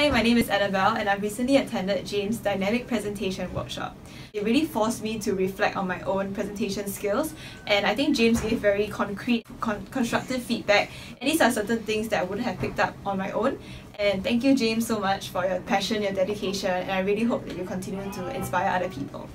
Hi, my name is Anabelle and I've recently attended James' Dynamic Presentation Workshop. It really forced me to reflect on my own presentation skills and I think James gave very concrete, con constructive feedback and these are certain things that I wouldn't have picked up on my own. And thank you James so much for your passion, your dedication and I really hope that you continue to inspire other people.